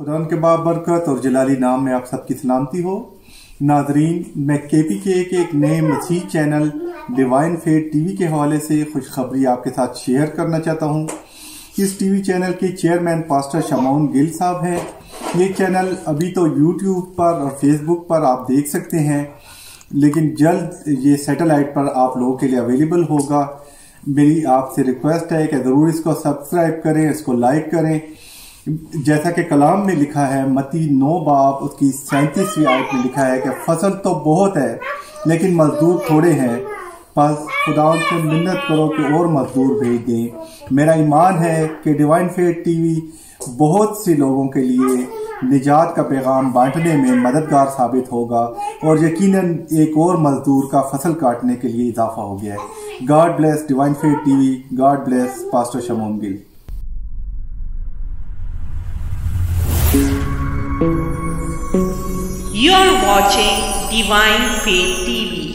खुदावन के बाब बरकत और जलाली नाम में आप सबकी सलामती हो। नाजरीन, मैं के पी के एक नए मसीह चैनल डिवाइन फेड टीवी के हवाले से खुशखबरी आपके साथ शेयर करना चाहता हूँ। इस टीवी चैनल के चेयरमैन पास्टर शमाउन गिल साहब हैं। ये चैनल अभी तो यूट्यूब पर और फेसबुक पर आप देख सकते हैं, लेकिन जल्द ये सैटेलाइट पर आप लोगों के लिए अवेलेबल होगा। मेरी आपसे रिक्वेस्ट है कि ज़रूर इसको सब्सक्राइब करें, इसको लाइक करें। जैसा कि कलाम में लिखा है, मती नो बाप उसकी सैंतीसवीं आयत में लिखा है कि फ़सल तो बहुत है, लेकिन मजदूर थोड़े हैं। बस खुदा से मिन्नत करो कि और मजदूर भेज दें। मेरा ईमान है कि डिवाइन फेड टीवी बहुत से लोगों के लिए निजात का पैगाम बांटने में मददगार साबित होगा और यकीनन एक और मजदूर का फ़सल काटने के लिए इजाफा हो गया है। God bless divine fed TV God bless pastor Shamoon Gill You are watching Divine Faith TV.